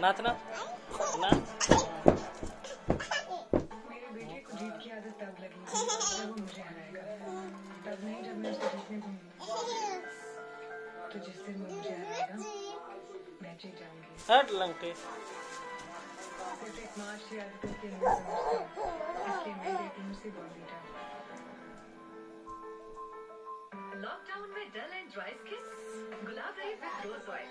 नाच ना। हट लंके। लॉकडाउन में डल एंड ड्राई स्किन गुलाब रही विद रोज ऑयल